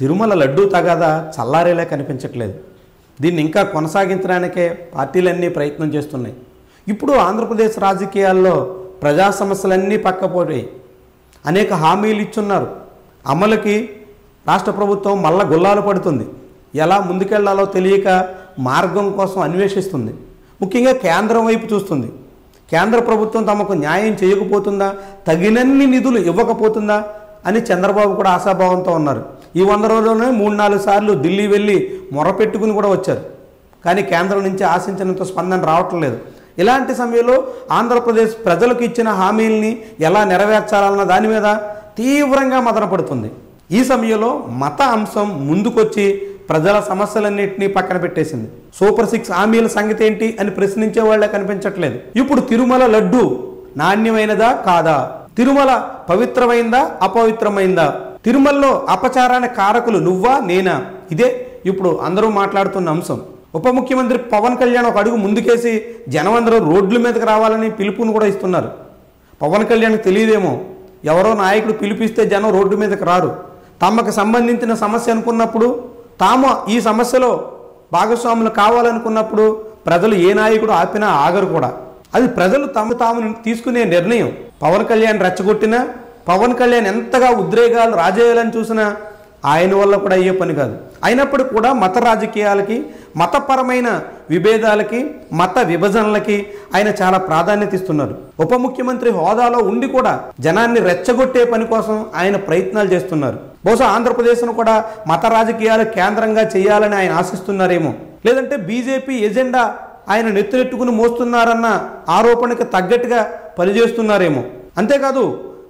తిరుమల లడ్డూ తగాదా చల్లారేలా కనిపించట్లేదు. దీన్ని ఇంకా కొనసాగించడానికే పార్టీలన్నీ ప్రయత్నం చేస్తున్నాయి. ఇప్పుడు ఆంధ్రప్రదేశ్ రాజకీయాల్లో ప్రజా సమస్యలన్నీ పక్కపోయాయి. అనేక హామీలు ఇచ్చున్నారు. అమలుకి రాష్ట్ర ప్రభుత్వం మళ్ళా గుల్లాలు పడుతుంది. ఎలా ముందుకెళ్ళాలో తెలియక మార్గం కోసం అన్వేషిస్తుంది. ముఖ్యంగా కేంద్రం వైపు చూస్తుంది. కేంద్ర ప్రభుత్వం తమకు న్యాయం చేయకపోతుందా? తగినన్ని నిధులు ఇవ్వకపోతుందా? అని చంద్రబాబు కూడా ఆశాభావంతో ఉన్నారు. ఈ వంద రోజుల్లోనే మూడు నాలుగు సార్లు ఢిల్లీ వెళ్ళి మొరపెట్టుకుని కూడా వచ్చారు. కానీ కేంద్రం నుంచి ఆశించినంత స్పందన రావటం లేదు. ఇలాంటి సమయంలో ఆంధ్రప్రదేశ్ ప్రజలకు ఇచ్చిన హామీల్ని ఎలా నెరవేర్చాలన్న దాని మీద తీవ్రంగా మదనపడుతుంది ఈ సమయంలో మత అంశం ముందుకొచ్చి ప్రజల సమస్యలన్నింటినీ పక్కన పెట్టేసింది. సూపర్ సిక్స్ హామీల సంగతి ఏంటి అని ప్రశ్నించే వాళ్ళే కనిపించట్లేదు. ఇప్పుడు తిరుమల లడ్డు నాణ్యమైనదా కాదా? తిరుమల పవిత్రమైందా అపవిత్రమైందా? తిరుమలలో అపచారానికి కారకులు నువ్వా నేనా? ఇదే ఇప్పుడు అందరూ మాట్లాడుతున్న అంశం. ఉప ముఖ్యమంత్రి పవన్ కళ్యాణ్ ఒక అడుగు ముందుకేసి జనం అందరూ రోడ్ల మీదకి రావాలని పిలుపుని కూడా ఇస్తున్నారు. పవన్ కళ్యాణ్కి తెలియదేమో ఎవరో నాయకుడు పిలిపిస్తే జనం రోడ్డు మీదకి రారు. తమకు సంబంధించిన సమస్య అనుకున్నప్పుడు తాము ఈ సమస్యలో భాగస్వాములు కావాలనుకున్నప్పుడు ప్రజలు ఏ నాయకుడు ఆపినా ఆగరు కూడా. అది ప్రజలు తమ తాము తీసుకునే నిర్ణయం. పవన్ కళ్యాణ్ రెచ్చగొట్టినా పవన్ కళ్యాణ్ ఎంతగా ఉద్రేగాలు రాజేయాలని చూసినా ఆయన వల్ల కూడా అయ్యే పని కాదు. అయినప్పటికీ కూడా మత రాజకీయాలకి మతపరమైన విభేదాలకి మత విభజనలకి ఆయన చాలా ప్రాధాన్యత ఇస్తున్నారు. ఉప ముఖ్యమంత్రి హోదాలో ఉండి కూడా జనాన్ని రెచ్చగొట్టే పని కోసం ఆయన ప్రయత్నాలు చేస్తున్నారు. బహుశా ఆంధ్రప్రదేశ్ను కూడా మత రాజకీయాలు కేంద్రంగా చేయాలని ఆయన ఆశిస్తున్నారేమో. లేదంటే బీజేపీ ఎజెండా ఆయన నెత్తునెట్టుకుని మోస్తున్నారన్న ఆరోపణకి తగ్గట్టుగా పనిచేస్తున్నారేమో. అంతేకాదు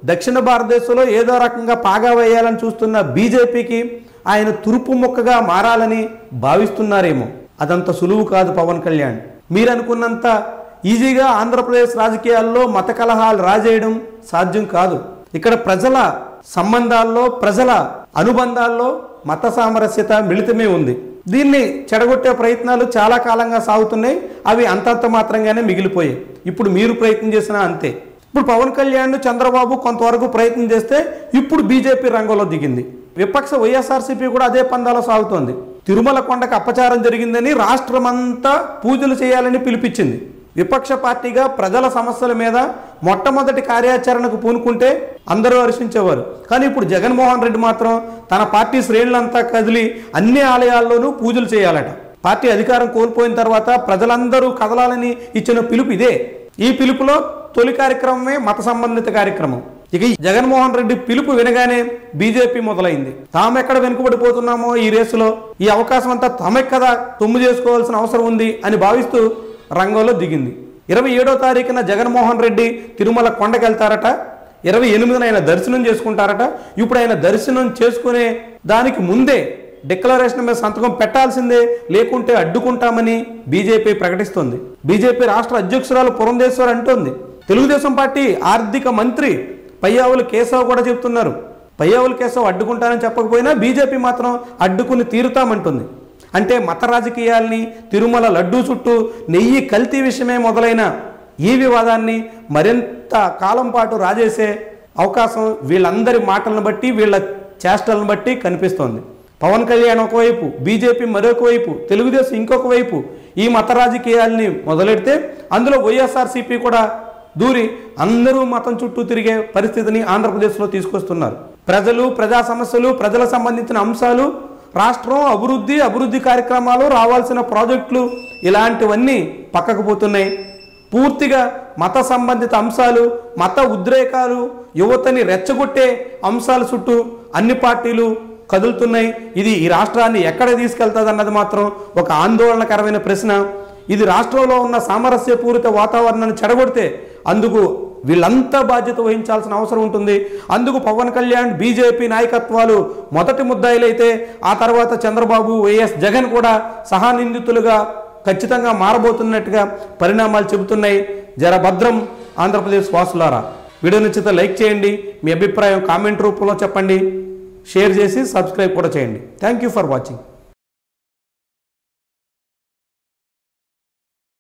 దక్షిణ భారతదేశంలో ఏదో రకంగా పాగా వేయాలని చూస్తున్న బీజేపీకి ఆయన తురుపు మొక్కగా మారాలని భావిస్తున్నారేమో. అదంత సులువు కాదు పవన్ కళ్యాణ్. మీరు అనుకున్నంత ఈజీగా ఆంధ్రప్రదేశ్ రాజకీయాల్లో మత కలహాలు రాజేయడం సాధ్యం కాదు. ఇక్కడ ప్రజల సంబంధాల్లో ప్రజల అనుబంధాల్లో మత సామరస్యత మిళితమే ఉంది. దీన్ని చెడగొట్టే ప్రయత్నాలు చాలా కాలంగా సాగుతున్నాయి. అవి అంతంత మాత్రంగానే మిగిలిపోయాయి. ఇప్పుడు మీరు ప్రయత్నం చేసినా అంతే. ఇప్పుడు పవన్ కళ్యాణ్ చంద్రబాబు కొంతవరకు ప్రయత్నం చేస్తే ఇప్పుడు బీజేపీ రంగంలో దిగింది. విపక్ష వైఎస్ఆర్సీపీ కూడా అదే పందాలో సాగుతోంది. తిరుమల కొండకు అపచారం జరిగిందని రాష్ట్రమంతా పూజలు చేయాలని పిలిపించింది. విపక్ష పార్టీగా ప్రజల సమస్యల మీద మొట్టమొదటి కార్యాచరణకు పూనుకుంటే అందరూ హర్షించేవారు కానీ ఇప్పుడు జగన్మోహన్ రెడ్డి మాత్రం తన పార్టీ శ్రేణులంతా కదిలి అన్ని ఆలయాల్లోనూ పూజలు చేయాలట. పార్టీ అధికారం కోల్పోయిన తర్వాత ప్రజలందరూ కదలాలని ఇచ్చిన పిలుపు ఇదే. ఈ పిలుపులో తొలి కార్యక్రమమే మత సంబంధిత కార్యక్రమం. ఇక ఈ జగన్మోహన్ రెడ్డి పిలుపు వినగానే బీజేపీ మొదలైంది. తామెక్కడ వెనుకబడిపోతున్నామో ఈ రేసులో? ఈ అవకాశం అంతా తమే కదా తొమ్ము చేసుకోవాల్సిన అవసరం ఉంది అని భావిస్తూ రంగంలో దిగింది. ఇరవై ఏడో తారీఖున జగన్మోహన్ రెడ్డి తిరుమల కొండకెళ్తారట. ఇరవై ఎనిమిదిన ఆయన దర్శనం చేసుకుంటారట. ఇప్పుడు ఆయన దర్శనం చేసుకునే దానికి ముందే డిక్లరేషన్ మీద సంతకం పెట్టాల్సిందే లేకుంటే అడ్డుకుంటామని బీజేపీ ప్రకటిస్తోంది. బీజేపీ రాష్ట్ర అధ్యక్షురాలు పురంధేశ్వర్ అంటోంది. తెలుగుదేశం పార్టీ ఆర్థిక మంత్రి పయ్యావులు కేశవ్ కూడా చెప్తున్నారు. పయ్యావులు కేశవ్ అడ్డుకుంటానని చెప్పకపోయినా బీజేపీ మాత్రం అడ్డుకుని తీరుతామంటుంది. అంటే మత రాజకీయాల్ని తిరుమల లడ్డూ చుట్టూ నెయ్యి కల్తీ విషయమే మొదలైన ఈ వివాదాన్ని మరింత కాలం పాటు రాజేసే అవకాశం వీళ్ళందరి మాటలను బట్టి వీళ్ళ చేష్టలను బట్టి కనిపిస్తోంది. పవన్ కళ్యాణ్ ఒకవైపు బీజేపీ మరొక వైపు తెలుగుదేశం ఇంకొక వైపు ఈ మత రాజకీయాల్ని మొదలెడితే అందులో వైఎస్ఆర్సీపీ కూడా దూరి అందరూ మతం చుట్టూ తిరిగే పరిస్థితిని ఆంధ్రప్రదేశ్లో తీసుకొస్తున్నారు. ప్రజలు ప్రజా సమస్యలు ప్రజల సంబంధించిన అంశాలు రాష్ట్రం అభివృద్ధి అభివృద్ధి కార్యక్రమాలు రావాల్సిన ప్రాజెక్టులు ఇలాంటివన్నీ పక్కకు పోతున్నాయి. పూర్తిగా మత సంబంధిత అంశాలు మత ఉద్రేకాలు యువతని రెచ్చగొట్టే అంశాల చుట్టూ అన్ని పార్టీలు కదులుతున్నాయి. ఇది ఈ రాష్ట్రాన్ని ఎక్కడ తీసుకెళ్తుంది అన్నది మాత్రం ఒక ఆందోళనకరమైన ప్రశ్న. ఇది రాష్ట్రంలో ఉన్న సామరస్యపూరిత వాతావరణాన్ని చెడగొడితే అందుకు వీళ్ళంతా బాధ్యత వహించాల్సిన అవసరం ఉంటుంది. అందుకు పవన్ కళ్యాణ్ బీజేపీ నాయకత్వాలు మొదటి ముద్దాయిలైతే ఆ తర్వాత చంద్రబాబు వైఎస్ జగన్ కూడా సహానిందితులుగా ఖచ్చితంగా మారబోతున్నట్టుగా పరిణామాలు చెబుతున్నాయి. జర భద్రం ఆంధ్రప్రదేశ్ వాసులారా. వీడియో నచ్చితే లైక్ చేయండి. మీ అభిప్రాయం కామెంట్ రూపంలో చెప్పండి. షేర్ చేసి సబ్స్క్రైబ్ కూడా చేయండి. Thank you for watching